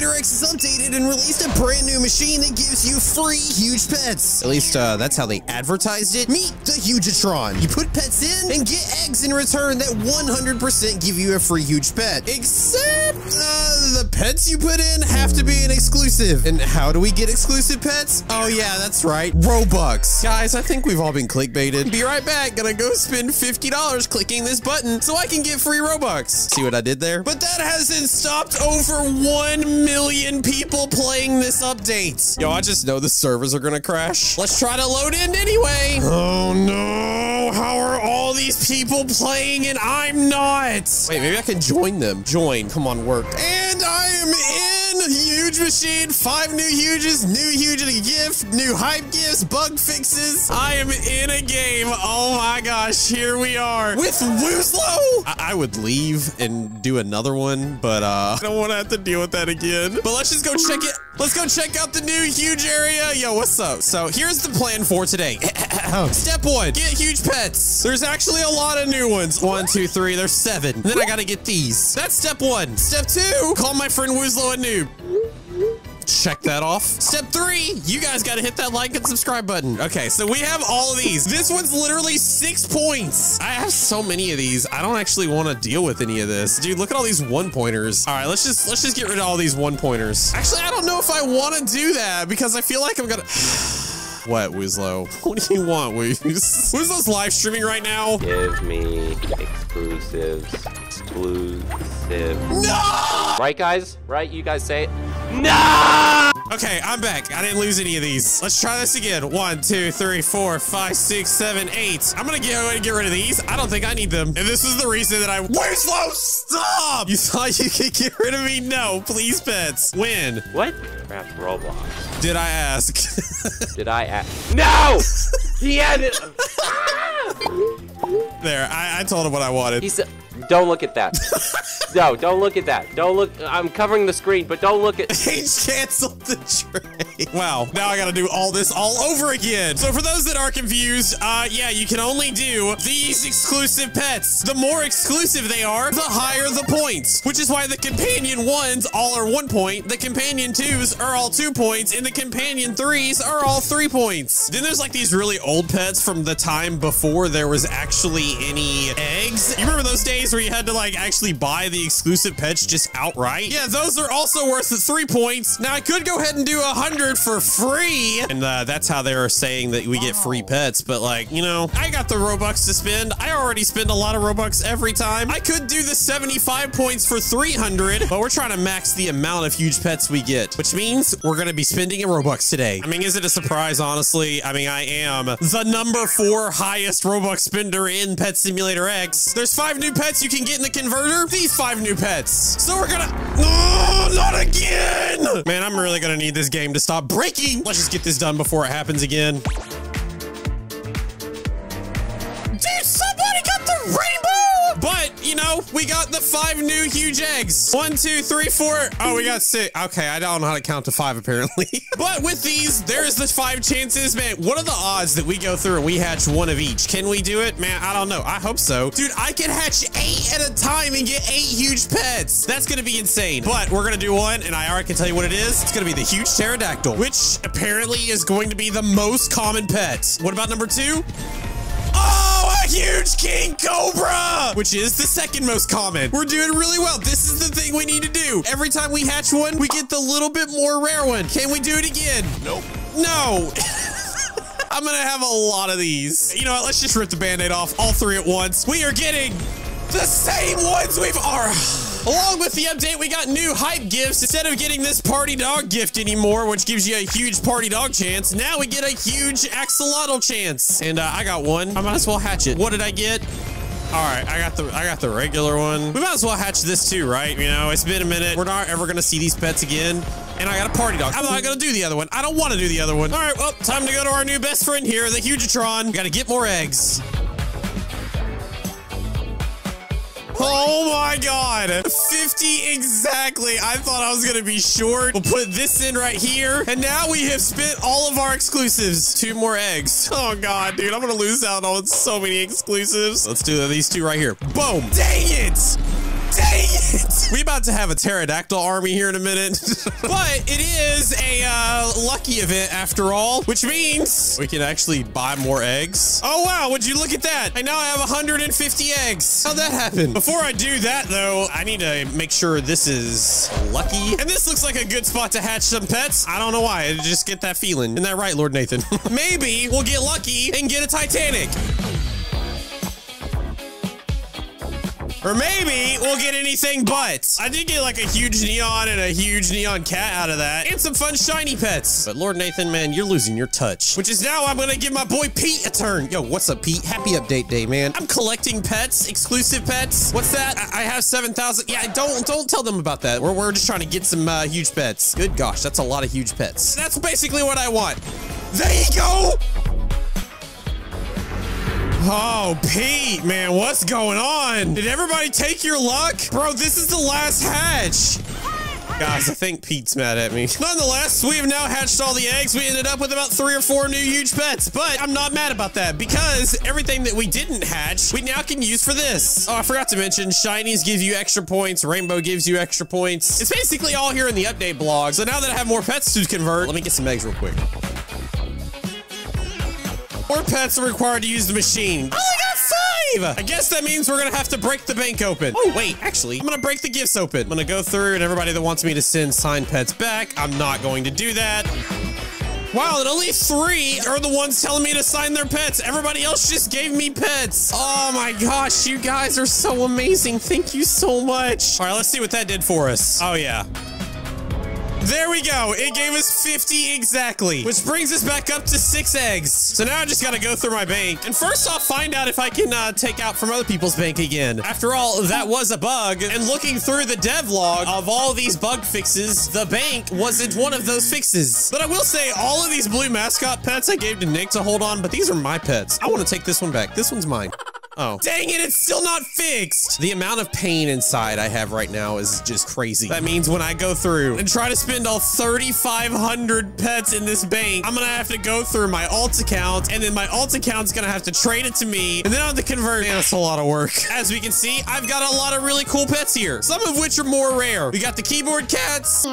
Simulator X has updated and released a brand new machine that gives you free huge pets. At least uh, that's how they advertised it. Meet the Hugetron. You put pets in and get eggs in return that 100% give you a free huge pet. Except uh, the pets you put in have to be an exclusive. And how do we get exclusive pets? Oh yeah, that's right, Robux. Guys, I think we've all been clickbaited. Be right back. Gonna go spend $50 clicking this button so I can get free Robux. See what I did there? But that hasn't stopped over 1 million people playing this update. Yo, I just know the servers are gonna crash. Let's try to load in anyway. Oh no, how are all these people playing and I'm not? Wait, maybe I can join them. Join, come on, work. And I am in huge machine, five new huges, new huge gift, new hype gifts, bug fixes. I am in a game. Oh my gosh, here we are with Woozlo. I, I would leave and do another one, but uh, I don't want to have to deal with that again. But let's just go check it. Let's go check out the new huge area. Yo, what's up? So here's the plan for today. Step one, get huge pets. There's actually a lot of new ones. One, two, three, there's seven. And then I gotta get these. That's step one. Step two, call my friend Woozlo a noob check that off. Step three, you guys got to hit that like and subscribe button. Okay, so we have all of these. This one's literally six points. I have so many of these. I don't actually want to deal with any of this. Dude, look at all these one pointers. All right, let's just let's just get rid of all these one pointers. Actually, I don't know if I want to do that because I feel like I'm gonna What, Woozlo? What do you want, Woos? Woozlo's live streaming right now. Give me exclusives. Exclusive. No! Right, guys? Right? You guys say it? No! Okay, I'm back. I didn't lose any of these. Let's try this again. One, two, three, four, five, six, seven, eight. I'm gonna go and get rid of these. I don't think I need them. And this is the reason that I- Woozlo, stop! You thought you could get rid of me? No, please, pets. Win. What? Perhaps Roblox. Did I ask? Did I ask? No! He had it. there, I, I told him what I wanted. He said, don't look at that. no, don't look at that. Don't look. I'm covering the screen, but don't look at. H canceled the trade. Wow, now I gotta do all this all over again. So for those that are confused, uh, yeah, you can only do these exclusive pets. The more exclusive they are, the higher the points, which is why the companion ones all are one point, the companion twos are all two points, and the companion threes are all three points. Then there's like these really old pets from the time before there was actually any eggs. You remember those days where you had to like actually buy the exclusive pets just outright? Yeah, those are also worth the three points. Now I could go ahead and do a hundred for free. And uh, that's how they are saying that we get free pets. But like, you know, I got the Robux to spend. I already spend a lot of Robux every time. I could do the 75 points for 300, but we're trying to max the amount of huge pets we get, which means we're going to be spending a Robux today. I mean, is it a surprise, honestly? I mean, I am the number four highest Robux spender in Pet Simulator X. There's five new pets you can get in the converter. These five new pets. So we're gonna, oh, not again. Man, I'm really gonna need this game to stop breaking. Let's just get this done before it happens again. We got the five new huge eggs. One, two, three, four. Oh, we got six. Okay, I don't know how to count to five, apparently. but with these, there's the five chances. Man, what are the odds that we go through and we hatch one of each? Can we do it? Man, I don't know. I hope so. Dude, I can hatch eight at a time and get eight huge pets. That's gonna be insane. But we're gonna do one, and I already can tell you what it is. It's gonna be the huge pterodactyl, which apparently is going to be the most common pet. What about number two? A huge king cobra, which is the second most common. We're doing really well. This is the thing we need to do. Every time we hatch one, we get the little bit more rare one. Can we do it again? Nope. No. I'm gonna have a lot of these. You know what? Let's just rip the band-aid off all three at once. We are getting the same ones we've are. Along with the update, we got new hype gifts. Instead of getting this party dog gift anymore, which gives you a huge party dog chance, now we get a huge axolotl chance. And uh, I got one. I might as well hatch it. What did I get? All right, I got the I got the regular one. We might as well hatch this too, right? You know, it's been a minute. We're not ever gonna see these pets again. And I got a party dog. I'm not gonna do the other one. I don't want to do the other one. All right, well, time to go to our new best friend here, the Hugetron. We gotta get more eggs. Oh my god. 50 exactly. I thought I was going to be short. We'll put this in right here. And now we have spent all of our exclusives. Two more eggs. Oh god, dude. I'm going to lose out on so many exclusives. Let's do these two right here. Boom. Dang it. Dang it! We about to have a pterodactyl army here in a minute. but it is a uh, lucky event after all, which means we can actually buy more eggs. Oh, wow. Would you look at that? I now have 150 eggs. How'd that happen? Before I do that, though, I need to make sure this is lucky. And this looks like a good spot to hatch some pets. I don't know why. I just get that feeling. Isn't that right, Lord Nathan? Maybe we'll get lucky and get a Titanic. Or maybe we'll get anything but. I did get like a huge neon and a huge neon cat out of that. And some fun shiny pets. But Lord Nathan, man, you're losing your touch. Which is now I'm gonna give my boy Pete a turn. Yo, what's up, Pete? Happy update day, man. I'm collecting pets, exclusive pets. What's that? I, I have 7,000. Yeah, don't don't tell them about that. We're, we're just trying to get some uh, huge pets. Good gosh, that's a lot of huge pets. That's basically what I want. There you go. Oh, Pete, man, what's going on? Did everybody take your luck? Bro, this is the last hatch. Guys, I think Pete's mad at me. Nonetheless, we have now hatched all the eggs. We ended up with about three or four new huge pets, but I'm not mad about that because everything that we didn't hatch, we now can use for this. Oh, I forgot to mention, shinies give you extra points. Rainbow gives you extra points. It's basically all here in the update blog. So now that I have more pets to convert, let me get some eggs real quick. More pets are required to use the machine. Oh, I got five! I guess that means we're gonna have to break the bank open. Oh, wait, actually, I'm gonna break the gifts open. I'm gonna go through and everybody that wants me to send signed pets back, I'm not going to do that. Wow, and only three are the ones telling me to sign their pets. Everybody else just gave me pets. Oh my gosh, you guys are so amazing. Thank you so much. All right, let's see what that did for us. Oh yeah. There we go. It gave us 50 exactly, which brings us back up to six eggs. So now I just got to go through my bank and first off, find out if I can uh, take out from other people's bank again. After all, that was a bug. And looking through the dev log of all these bug fixes, the bank wasn't one of those fixes. But I will say all of these blue mascot pets I gave to Nick to hold on, but these are my pets. I want to take this one back. This one's mine. Oh. Dang it, it's still not fixed. The amount of pain inside I have right now is just crazy. That means when I go through and try to spend all 3,500 pets in this bank, I'm gonna have to go through my alt account and then my alt account's gonna have to trade it to me and then I have to convert. Man, that's a lot of work. As we can see, I've got a lot of really cool pets here, some of which are more rare. We got the keyboard cats.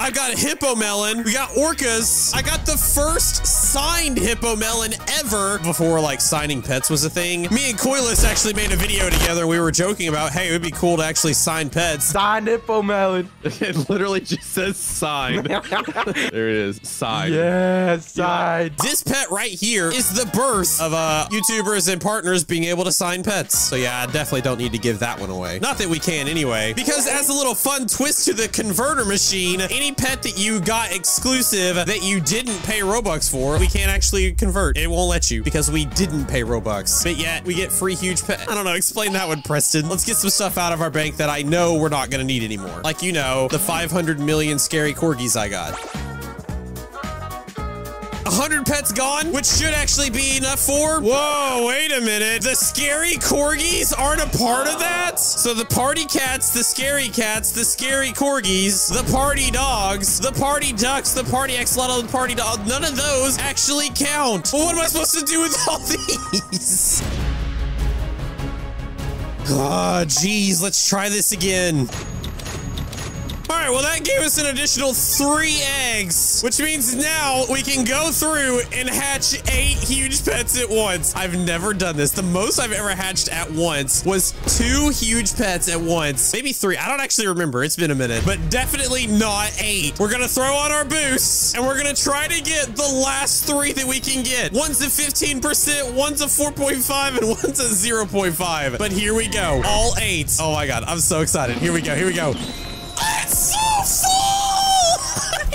I've got a hippo melon. We got orcas. I got the first signed hippo melon ever before like signing pets was a thing. Me and Coilus actually made a video together. We were joking about, hey, it would be cool to actually sign pets. Signed hippo melon. It literally just says signed. there it is. Signed. Yeah, signed. This pet right here is the birth of uh, YouTubers and partners being able to sign pets. So yeah, I definitely don't need to give that one away. Not that we can anyway, because as a little fun twist to the converter machine, any pet that you got exclusive that you didn't pay Robux for, we can't actually convert. It won't let you because we didn't pay Robux. But yet we get free huge pet. I don't know. Explain that one, Preston. Let's get some stuff out of our bank that I know we're not going to need anymore. Like, you know, the 500 million scary corgis I got. 100 pets gone, which should actually be enough for. Whoa, wait a minute. The scary corgis aren't a part of that? So the party cats, the scary cats, the scary corgis, the party dogs, the party ducks, the party axolotl, the party dog, none of those actually count. Well, what am I supposed to do with all these? Oh, geez, let's try this again. All right, well, that gave us an additional three eggs, which means now we can go through and hatch eight huge pets at once. I've never done this. The most I've ever hatched at once was two huge pets at once. Maybe three. I don't actually remember. It's been a minute, but definitely not eight. We're going to throw on our boosts and we're going to try to get the last three that we can get. One's a 15%, one's a 4.5, and one's a 0.5. But here we go. All eight. Oh my God. I'm so excited. Here we go. Here we go.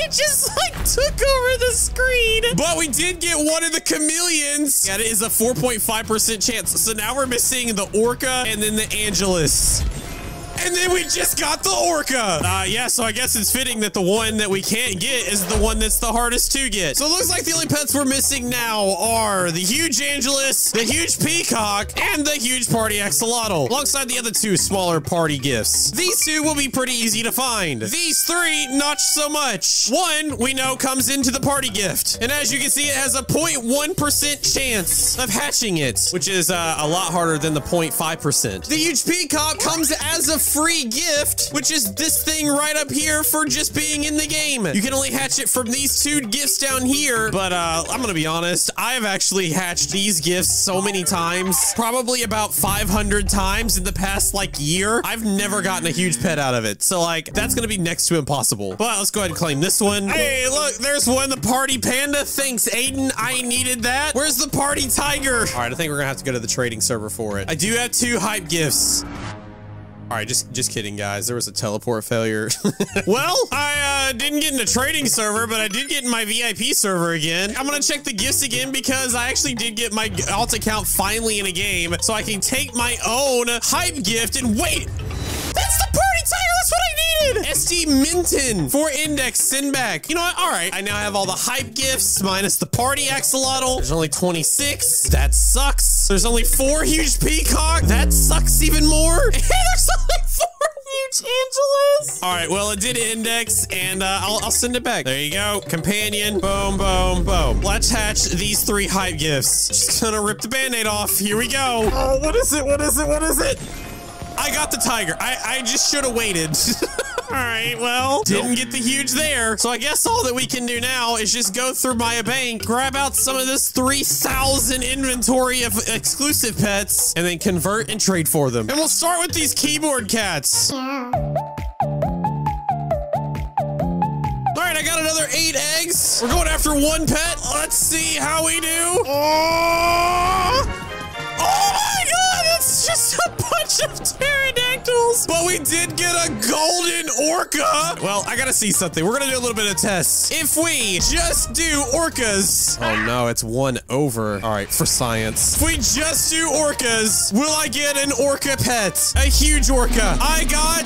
It just like took over the screen. But we did get one of the chameleons. That is a 4.5% chance. So now we're missing the orca and then the angelus. And then we just got the orca. Uh, yeah, so I guess it's fitting that the one that we can't get is the one that's the hardest to get. So it looks like the only pets we're missing now are the huge Angelus, the huge peacock, and the huge party axolotl, alongside the other two smaller party gifts. These two will be pretty easy to find. These three, not so much. One, we know comes into the party gift. And as you can see, it has a 0.1% chance of hatching it, which is uh, a lot harder than the 0.5%. The huge peacock comes as a free gift, which is this thing right up here for just being in the game. You can only hatch it from these two gifts down here, but uh, I'm gonna be honest, I've actually hatched these gifts so many times, probably about 500 times in the past like year. I've never gotten a huge pet out of it. So like, that's gonna be next to impossible. But let's go ahead and claim this one. Hey, look, there's one, the party panda. Thanks, Aiden. I needed that. Where's the party tiger? All right, I think we're gonna have to go to the trading server for it. I do have two hype gifts. All right, just just kidding, guys. There was a teleport failure. well, I uh, didn't get in the trading server, but I did get in my VIP server again. I'm gonna check the gifts again because I actually did get my alt account finally in a game, so I can take my own hype gift and wait. That's the party tiger. That's what I needed. SD Minton for index send back. You know what? All right. I now have all the hype gifts minus the party axolotl. There's only 26. That sucks. There's only four huge peacock. That sucks even more. There's only four huge Angelus. All right. Well, it did index and uh, I'll, I'll send it back. There you go. Companion. Boom, boom, boom. Let's hatch these three hype gifts. Just gonna rip the band-aid off. Here we go. Oh, what is it? What is it? What is it? I got the tiger. I, I just should have waited. all right, well, didn't get the huge there. So I guess all that we can do now is just go through my bank, grab out some of this 3,000 inventory of exclusive pets, and then convert and trade for them. And we'll start with these keyboard cats. All right, I got another eight eggs. We're going after one pet. Let's see how we do. Oh, oh my God, it's just a bunch of pterodactyls. But we did get a golden orca. Well, I gotta see something. We're gonna do a little bit of tests. If we just do orcas. Oh no, it's one over. All right, for science. If we just do orcas, will I get an orca pet? A huge orca. I got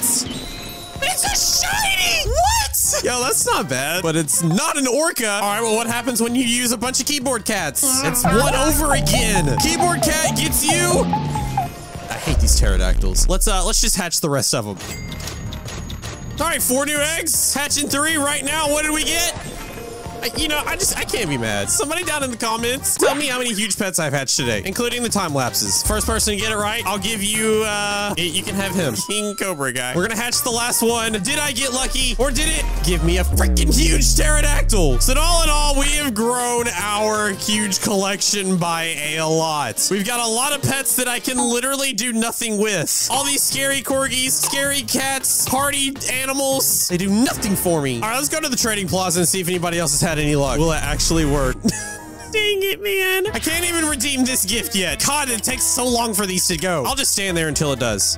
it's a shiny! What? Yo, that's not bad, but it's not an orca. All right, well, what happens when you use a bunch of keyboard cats? It's one over again. Keyboard cat gets you. I hate these pterodactyls. Let's uh, let's just hatch the rest of them. All right, four new eggs. Hatching three right now. What did we get? You know, I just, I can't be mad. Somebody down in the comments, tell me how many huge pets I've hatched today, including the time lapses. First person to get it right, I'll give you, uh, you can have him. King Cobra guy. We're gonna hatch the last one. Did I get lucky or did it give me a freaking huge pterodactyl? So all in all, we have grown our huge collection by a lot. We've got a lot of pets that I can literally do nothing with. All these scary corgis, scary cats, party animals, they do nothing for me. All right, let's go to the trading plaza and see if anybody else has had any luck. Will it actually work? Dang it, man. I can't even redeem this gift yet. God, it takes so long for these to go. I'll just stand there until it does.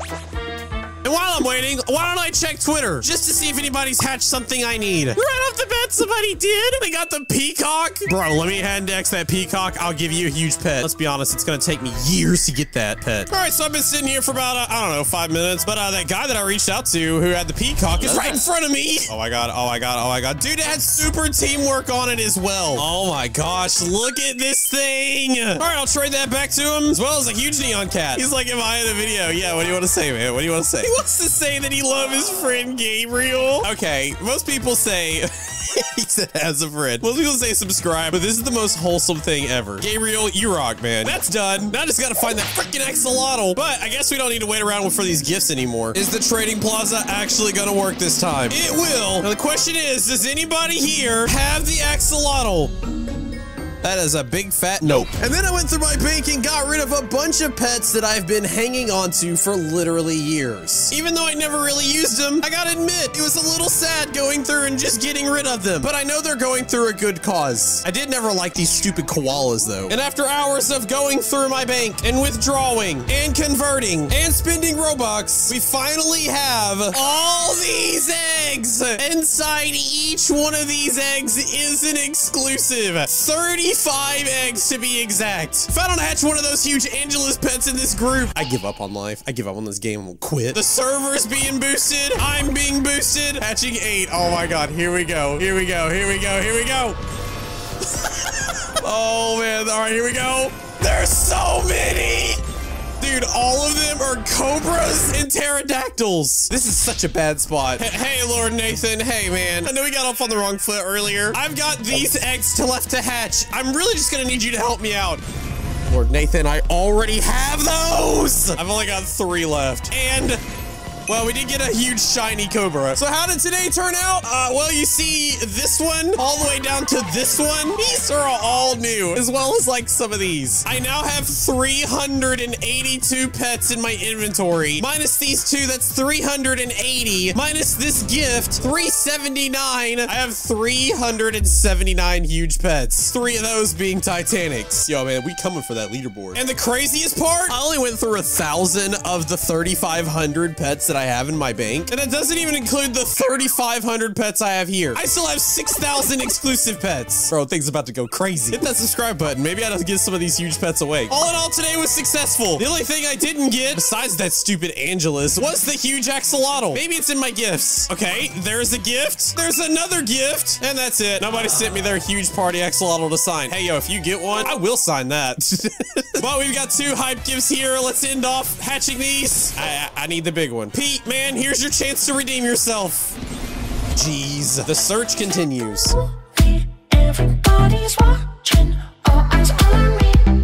And while I'm waiting, why don't I check Twitter just to see if anybody's hatched something I need? Right off the bat, somebody did. They got the peacock. Bro, let me index that peacock. I'll give you a huge pet. Let's be honest, it's gonna take me years to get that pet. All right, so I've been sitting here for about, uh, I don't know, five minutes. But uh, that guy that I reached out to who had the peacock is right in front of me. Oh my God, oh my God, oh my God. Dude, it had super teamwork on it as well. Oh my gosh, look at this thing. All right, I'll trade that back to him as well as a huge neon cat. He's like, am I in the video? Yeah, what do you want to say, man? What do you want to say? Wants to say that he loves his friend Gabriel. Okay, most people say he said as a friend. Most people say subscribe, but this is the most wholesome thing ever. Gabriel, you rock, man. That's done. Now I just gotta find that freaking axolotl. But I guess we don't need to wait around for these gifts anymore. Is the trading plaza actually gonna work this time? It will. Now the question is, does anybody here have the axolotl? That is a big fat nope. And then I went through my bank and got rid of a bunch of pets that I've been hanging on to for literally years. Even though I never really used them, I gotta admit, it was a little sad going through and just getting rid of them. But I know they're going through a good cause. I did never like these stupid koalas though. And after hours of going through my bank and withdrawing and converting and spending Robux, we finally have all these eggs. Inside each one of these eggs is an exclusive 30 25 eggs to be exact. If I don't hatch one of those huge Angelus pets in this group, I give up on life. I give up on this game will quit. The server's being boosted. I'm being boosted. Hatching eight. Oh my god. Here we go. Here we go. Here we go. Here we go. oh man. All right, here we go. There's so many. Dude, all of them are cobras and pterodactyls. This is such a bad spot. H hey, Lord Nathan. Hey, man. I know we got off on the wrong foot earlier. I've got these eggs to left to hatch. I'm really just gonna need you to help me out. Lord Nathan, I already have those. I've only got three left. And well, we did get a huge shiny Cobra. So how did today turn out? Uh, well, you see this one all the way down to this one. These are all new, as well as like some of these. I now have 382 pets in my inventory. Minus these two, that's 380. Minus this gift, 379. I have 379 huge pets. Three of those being Titanics. Yo, man, we coming for that leaderboard. And the craziest part, I only went through a thousand of the 3,500 pets that I have in my bank. And that doesn't even include the 3,500 pets I have here. I still have 6,000 exclusive pets. Bro, things about to go crazy. Hit that subscribe button. Maybe I'll get some of these huge pets away. All in all, today was successful. The only thing I didn't get, besides that stupid Angelus, was the huge axolotl. Maybe it's in my gifts. Okay, there's a gift. There's another gift. And that's it. Nobody sent me their huge party axolotl to sign. Hey, yo, if you get one, I will sign that. well, we've got two hype gifts here. Let's end off hatching these. I, I need the big one. Pete, man. Here's your chance to redeem yourself. Jeez. The search continues. Everybody's watching, all eyes on me.